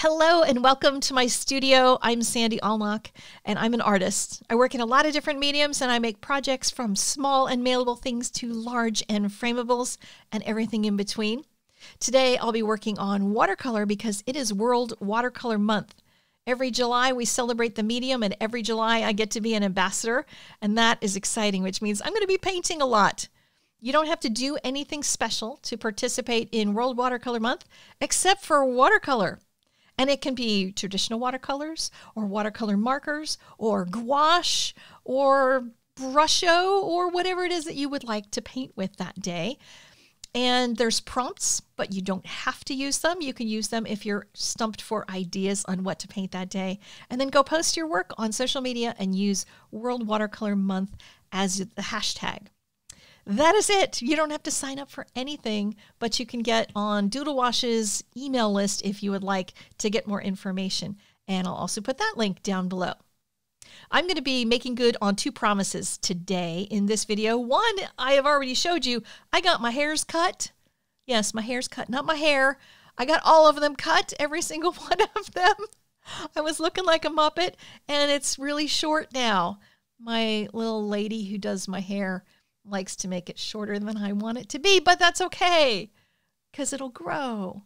Hello and welcome to my studio. I'm Sandy Allnock and I'm an artist. I work in a lot of different mediums and I make projects from small and mailable things to large and framables and everything in between. Today I'll be working on watercolor because it is World Watercolor Month. Every July we celebrate the medium and every July I get to be an ambassador and that is exciting, which means I'm going to be painting a lot. You don't have to do anything special to participate in World Watercolor Month except for watercolor. And it can be traditional watercolors or watercolor markers or gouache or brusho or whatever it is that you would like to paint with that day. And there's prompts, but you don't have to use them. You can use them if you're stumped for ideas on what to paint that day. And then go post your work on social media and use World Watercolor Month as the hashtag. That is it. You don't have to sign up for anything, but you can get on Doodlewash's email list if you would like to get more information. And I'll also put that link down below. I'm going to be making good on two promises today in this video. One, I have already showed you, I got my hairs cut. Yes, my hair's cut, not my hair. I got all of them cut, every single one of them. I was looking like a Muppet, and it's really short now. My little lady who does my hair likes to make it shorter than I want it to be, but that's okay because it'll grow.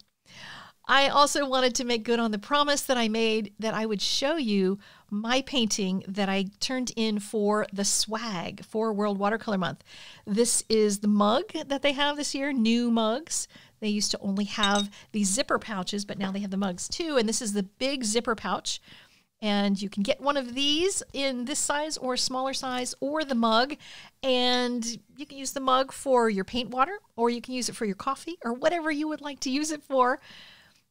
I also wanted to make good on the promise that I made that I would show you my painting that I turned in for the swag for World Watercolor Month. This is the mug that they have this year, new mugs. They used to only have these zipper pouches, but now they have the mugs too. And this is the big zipper pouch and you can get one of these in this size or smaller size or the mug. And you can use the mug for your paint water or you can use it for your coffee or whatever you would like to use it for.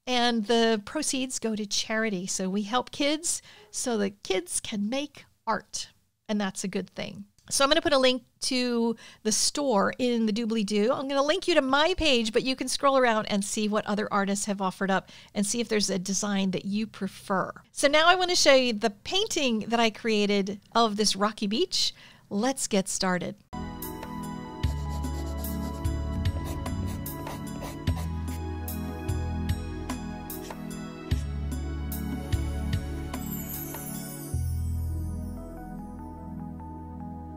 And the proceeds go to charity. So we help kids so that kids can make art. And that's a good thing. So I'm going to put a link to the store in the doobly doo. I'm going to link you to my page, but you can scroll around and see what other artists have offered up and see if there's a design that you prefer. So now I want to show you the painting that I created of this rocky beach. Let's get started.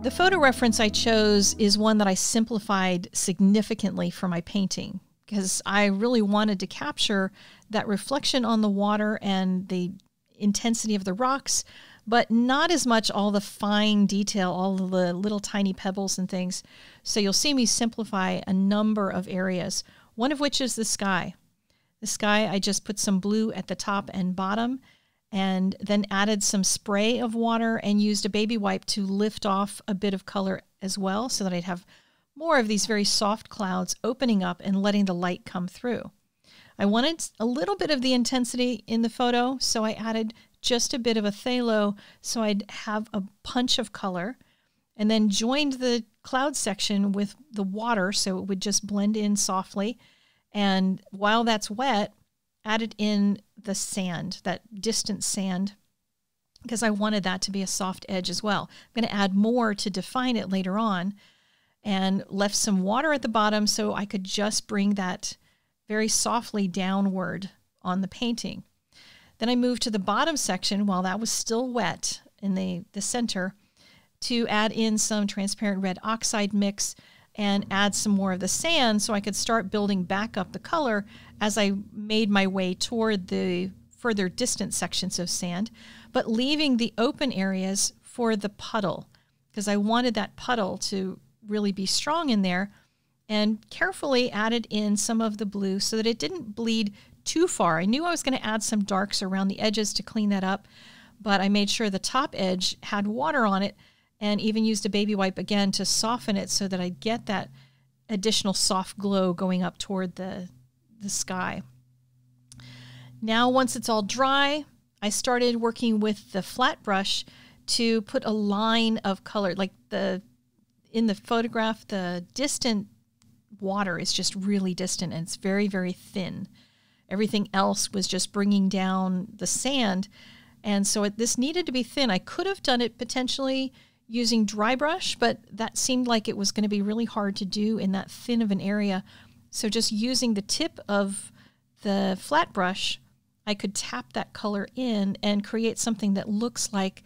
The photo reference I chose is one that I simplified significantly for my painting because I really wanted to capture that reflection on the water and the intensity of the rocks, but not as much all the fine detail, all the little tiny pebbles and things. So you'll see me simplify a number of areas, one of which is the sky. The sky, I just put some blue at the top and bottom and then added some spray of water and used a baby wipe to lift off a bit of color as well so that I'd have more of these very soft clouds opening up and letting the light come through. I wanted a little bit of the intensity in the photo, so I added just a bit of a phthalo so I'd have a punch of color and then joined the cloud section with the water so it would just blend in softly. And while that's wet, added in the sand, that distant sand, because I wanted that to be a soft edge as well. I'm going to add more to define it later on and left some water at the bottom so I could just bring that very softly downward on the painting. Then I moved to the bottom section while that was still wet in the, the center to add in some transparent red oxide mix and add some more of the sand so I could start building back up the color as I made my way toward the further distant sections of sand, but leaving the open areas for the puddle because I wanted that puddle to really be strong in there and carefully added in some of the blue so that it didn't bleed too far. I knew I was going to add some darks around the edges to clean that up, but I made sure the top edge had water on it and even used a baby wipe again to soften it so that I get that additional soft glow going up toward the, the sky. Now, once it's all dry, I started working with the flat brush to put a line of color. Like the in the photograph, the distant water is just really distant and it's very, very thin. Everything else was just bringing down the sand. And so it, this needed to be thin. I could have done it potentially using dry brush, but that seemed like it was going to be really hard to do in that thin of an area. So just using the tip of the flat brush I could tap that color in and create something that looks like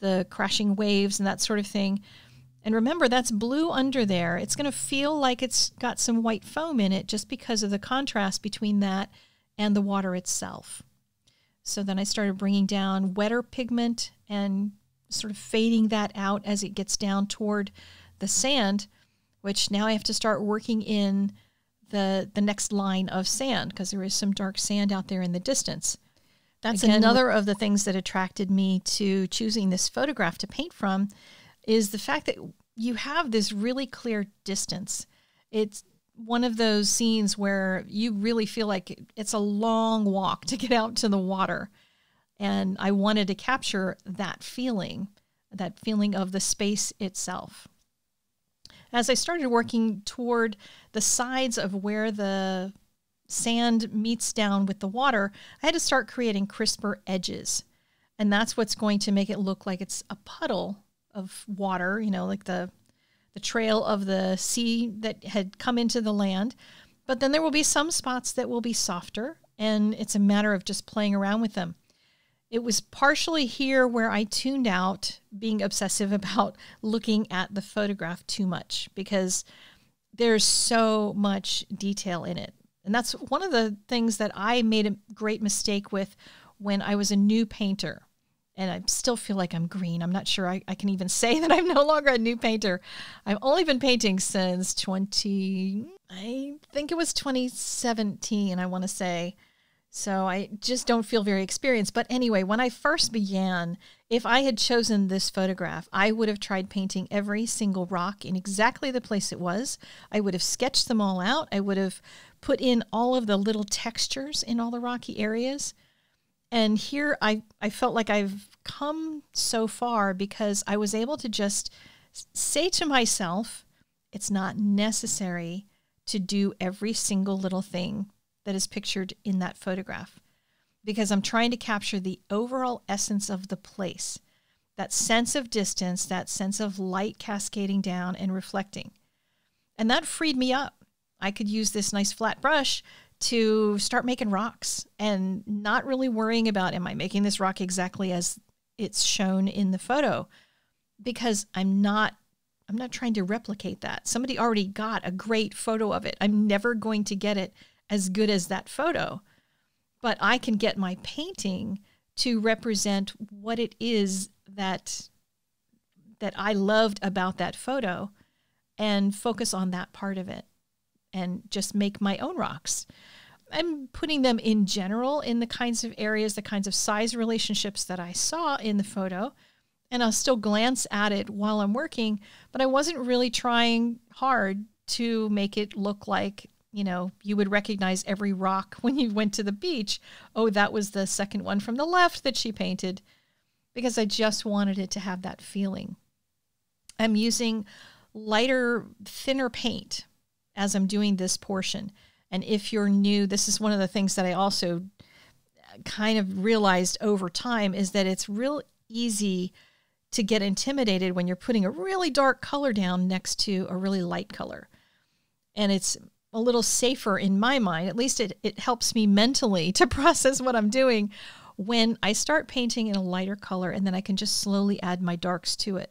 the crashing waves and that sort of thing. And remember, that's blue under there. It's going to feel like it's got some white foam in it just because of the contrast between that and the water itself. So then I started bringing down wetter pigment and sort of fading that out as it gets down toward the sand, which now I have to start working in the the next line of sand because there is some dark sand out there in the distance. That's Again, another of the things that attracted me to choosing this photograph to paint from is the fact that you have this really clear distance. It's one of those scenes where you really feel like it's a long walk to get out to the water. And I wanted to capture that feeling, that feeling of the space itself. As I started working toward the sides of where the sand meets down with the water, I had to start creating crisper edges. And that's what's going to make it look like it's a puddle of water, you know, like the the trail of the sea that had come into the land. But then there will be some spots that will be softer, and it's a matter of just playing around with them. It was partially here where I tuned out being obsessive about looking at the photograph too much because there's so much detail in it. And that's one of the things that I made a great mistake with when I was a new painter and I still feel like I'm green. I'm not sure I, I can even say that I'm no longer a new painter. I've only been painting since 20, I think it was 2017, I want to say. So I just don't feel very experienced. But anyway, when I first began, if I had chosen this photograph, I would have tried painting every single rock in exactly the place it was. I would have sketched them all out. I would have put in all of the little textures in all the rocky areas. And here I, I felt like I've come so far because I was able to just say to myself, it's not necessary to do every single little thing that is pictured in that photograph because I'm trying to capture the overall essence of the place that sense of distance, that sense of light cascading down and reflecting. And that freed me up. I could use this nice flat brush to start making rocks and not really worrying about am I making this rock exactly as it's shown in the photo because I'm not I'm not trying to replicate that. Somebody already got a great photo of it. I'm never going to get it as good as that photo. But I can get my painting to represent what it is that that I loved about that photo and focus on that part of it and just make my own rocks. I'm putting them in general in the kinds of areas, the kinds of size relationships that I saw in the photo. And I'll still glance at it while I'm working, but I wasn't really trying hard to make it look like, you know, you would recognize every rock when you went to the beach. Oh, that was the second one from the left that she painted, because I just wanted it to have that feeling. I'm using lighter, thinner paint as I'm doing this portion. And if you're new, this is one of the things that I also uh, kind of realized over time is that it's real easy to get intimidated when you're putting a really dark color down next to a really light color. And it's a little safer in my mind, at least it, it helps me mentally to process what I'm doing when I start painting in a lighter color and then I can just slowly add my darks to it.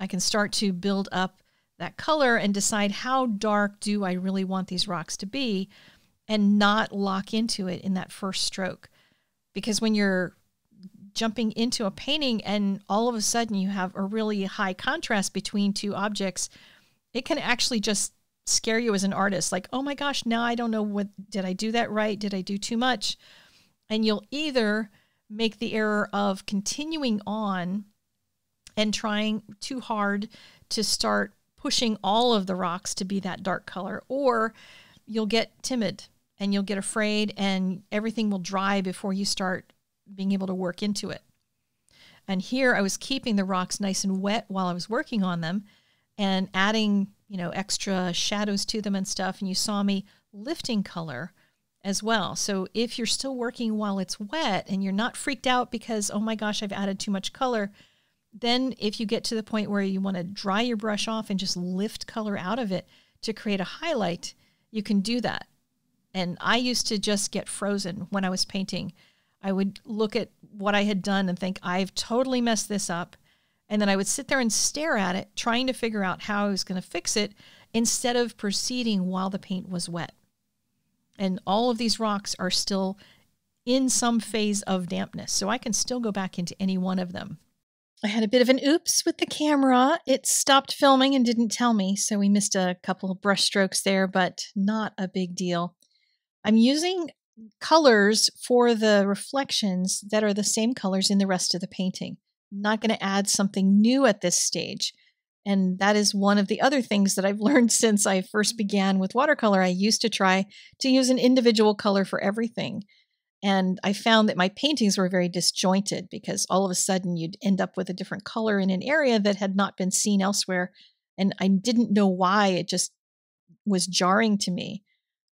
I can start to build up that color and decide how dark do I really want these rocks to be and not lock into it in that first stroke. Because when you're jumping into a painting and all of a sudden you have a really high contrast between two objects, it can actually just scare you as an artist like, oh my gosh, now I don't know what did I do that right? Did I do too much? And you'll either make the error of continuing on and trying too hard to start pushing all of the rocks to be that dark color, or you'll get timid and you'll get afraid and everything will dry before you start being able to work into it. And here I was keeping the rocks nice and wet while I was working on them and adding, you know, extra shadows to them and stuff. And you saw me lifting color as well. So if you're still working while it's wet and you're not freaked out because, oh my gosh, I've added too much color, then if you get to the point where you want to dry your brush off and just lift color out of it to create a highlight, you can do that. And I used to just get frozen when I was painting. I would look at what I had done and think, I've totally messed this up. And then I would sit there and stare at it, trying to figure out how I was going to fix it instead of proceeding while the paint was wet. And all of these rocks are still in some phase of dampness, so I can still go back into any one of them. I had a bit of an oops with the camera. It stopped filming and didn't tell me, so we missed a couple of brush strokes there, but not a big deal. I'm using colors for the reflections that are the same colors in the rest of the painting. Not going to add something new at this stage. And that is one of the other things that I've learned since I first mm-hmm. began with watercolor. I used to try to use an individual color for everything. And I found that my paintings were very disjointed because all of a sudden you'd end up with a different color in an area that had not been seen elsewhere. And I didn't know why. It just was jarring to me.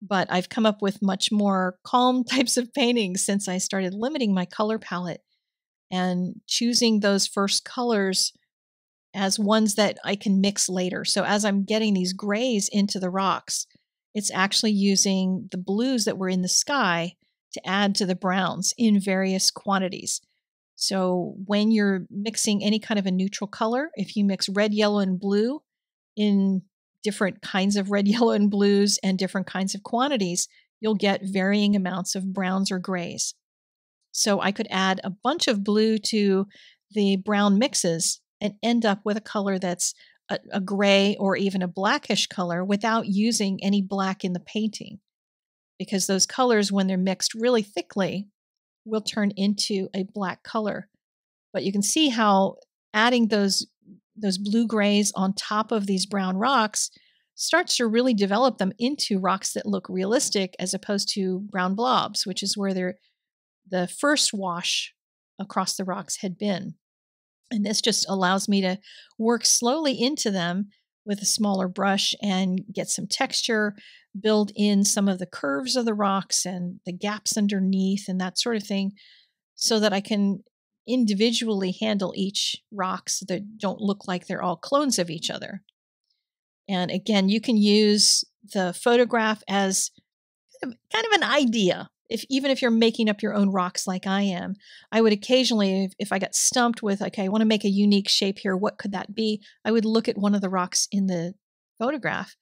But I've come up with much more calm types of paintings since I started limiting my color palette and choosing those first colors as ones that I can mix later. So as I'm getting these grays into the rocks, it's actually using the blues that were in the sky to add to the browns in various quantities. So when you're mixing any kind of a neutral color, if you mix red, yellow, and blue in different kinds of red, yellow, and blues and different kinds of quantities, you'll get varying amounts of browns or grays. So I could add a bunch of blue to the brown mixes and end up with a color that's a, a, gray or even a blackish color without using any black in the painting. Because those colors, when they're mixed really thickly, will turn into a black color. But you can see how adding those those blue grays on top of these brown rocks starts to really develop them into rocks that look realistic as opposed to brown blobs, which is where they're the first wash across the rocks had been. And this just allows me to work slowly into them with a smaller brush and get some texture, build in some of the curves of the rocks and the gaps underneath and that sort of thing so that I can individually handle each rock so that don't look like they're all clones of each other. And again, you can use the photograph as kind of an idea if even if you're making up your own rocks like I am, I would occasionally, if, if I got stumped with, okay, I want to make a unique shape here, what could that be? I would look at one of the rocks in the photograph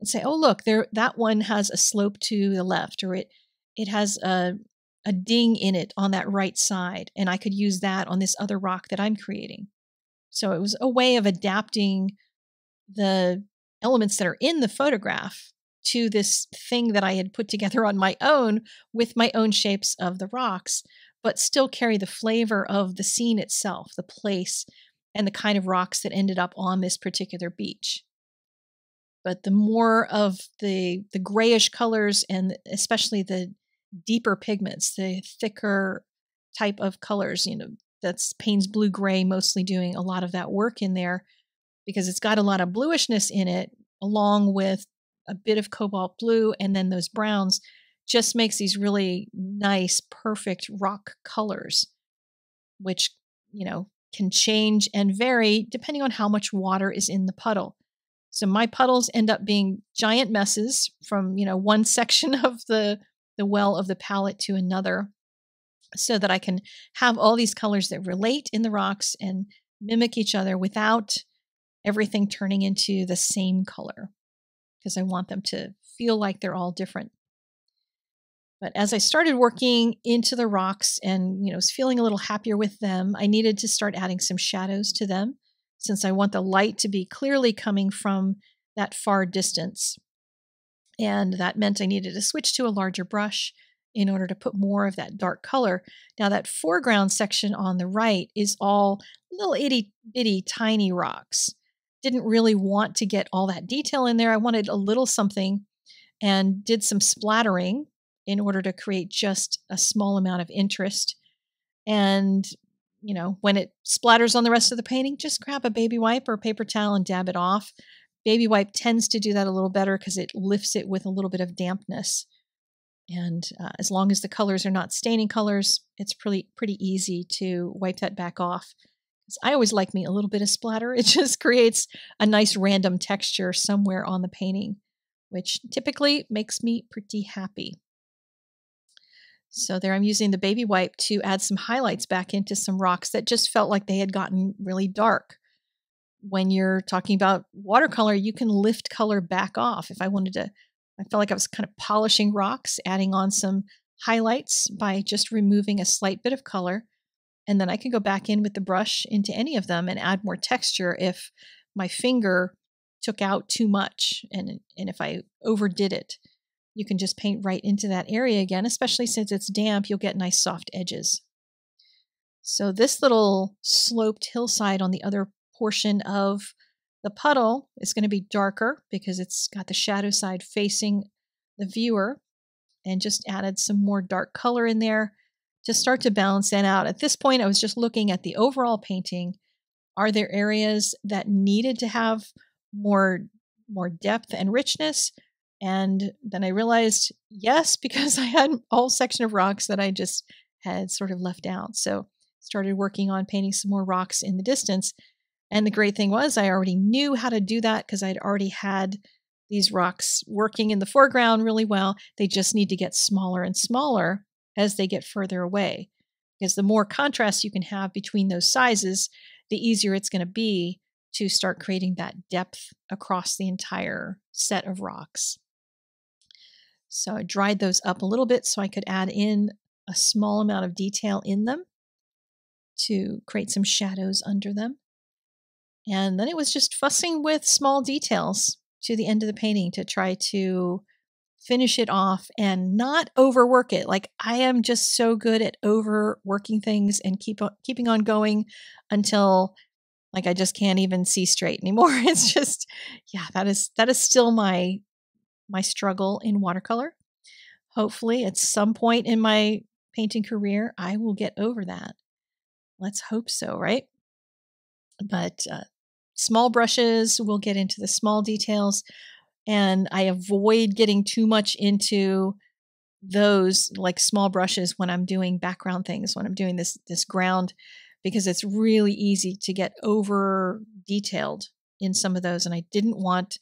and say, oh look, there that one has a slope to the left, or it it has a a ding in it on that right side, and I could use that on this other rock that I'm creating. So it was a way of adapting the elements that are in the photograph to this thing that I had put together on my own with my own shapes of the rocks, but still carry the flavor of the scene itself, the place, and the kind of rocks that ended up on this particular beach. But the more of the the grayish colors and especially the deeper pigments, the thicker type of colors, you know, that's Payne's blue gray mostly doing a lot of that work in there because it's got a lot of bluishness in it along with a bit of cobalt blue and then those browns just makes these really nice, perfect rock colors, which, you know, can change and vary depending on how much water is in the puddle. So my puddles end up being giant messes from, you know, one section of the the well of the palette to another so that I can have all these colors that relate in the rocks and mimic each other without everything turning into the same color because I want them to feel like they're all different. But as I started working into the rocks and you know was feeling a little happier with them, I needed to start adding some shadows to them since I want the light to be clearly coming from that far distance. And that meant I needed to switch to a larger brush in order to put more of that dark color. Now, that foreground section on the right is all little itty bitty tiny rocks didn't really want to get all that detail in there. I wanted a little something and did some splattering in order to create just a small amount of interest. And, you know, when it splatters on the rest of the painting, just grab a baby wipe or a paper towel and dab it off. Baby wipe tends to do that a little better because it lifts it with a little bit of dampness. And uh, as long as the colors are not staining colors, it's pretty pretty easy to wipe that back off. I always like me a little bit of splatter. It just creates a nice random texture somewhere on the painting, which typically makes me pretty happy. So there I'm using the baby wipe to add some highlights back into some rocks that just felt like they had gotten really dark. When you're talking about watercolor, you can lift color back off. If I wanted to, I felt like I was kind of polishing rocks, adding on some highlights by just removing a slight bit of color. And then I can go back in with the brush into any of them and add more texture if my finger took out too much and, and if I overdid it you can just paint right into that area again, especially since it's damp, you'll get nice soft edges. So this little sloped hillside on the other portion of the puddle is going to be darker because it's got the shadow side facing the viewer and just added some more dark color in there to start to balance that out. At this point, I was just looking at the overall painting. Are there areas that needed to have more more depth and richness? And then I realized, yes, because I had a whole section of rocks that I just had sort of left out. So started working on painting some more rocks in the distance. And the great thing was I already knew how to do that because I'd already had these rocks working in the foreground really well. They just need to get smaller and smaller as they get further away. Because the more contrast you can have between those sizes, the easier it's going to be to start creating that depth across the entire set of rocks. So I dried those up a little bit so I could add in a small amount of detail in them to create some shadows under them. And then it was just fussing with small details to the end of the painting to try to finish it off and not overwork it. Like I am just so good at overworking things and keep keeping on going until like I just can't even see straight anymore. It's just yeah, that is that is still my my struggle in watercolor. Hopefully, at some point in my painting career, I will get over that. Let's hope so, right? But uh, small brushes we'll get into the small details, and I avoid getting too much into those like small brushes when I'm doing background things, when I'm doing this this ground, because it's really easy to get over detailed in some of those, and I didn't want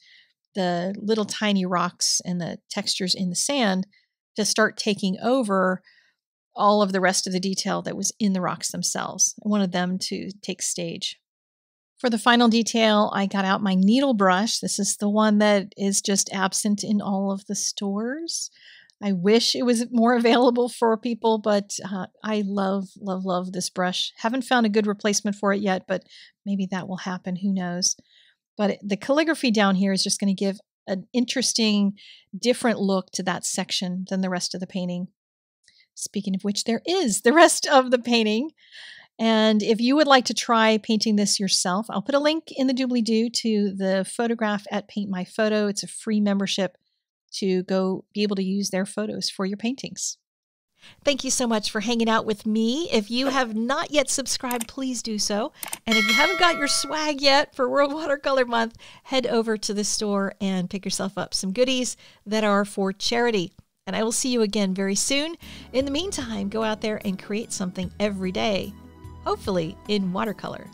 the little tiny rocks and the textures in the sand to start taking over all of the rest of the detail that was in the rocks themselves. I wanted them to take stage. For the final detail, I got out my needle brush. This is the one that is just absent in all of the stores. I wish it was more available for people, but uh, I love, love, love this brush. Haven't found a good replacement for it yet, but maybe that will happen. Who knows? But the calligraphy down here is just going to give an interesting, different look to that section than the rest of the painting. Speaking of which, there is the rest of the painting. And if you would like to try painting this yourself, I'll put a link in the doobly doo to the photograph at Paint My Photo. It's a free membership to go be able to use their photos for your paintings. Thank you so much for hanging out with me. If you have not yet subscribed, please do so. And if you haven't got your swag yet for World Watercolor Month, head over to the store and pick yourself up some goodies that are for charity. And I will see you again very soon. In the meantime, go out there and create something every day, hopefully in watercolor.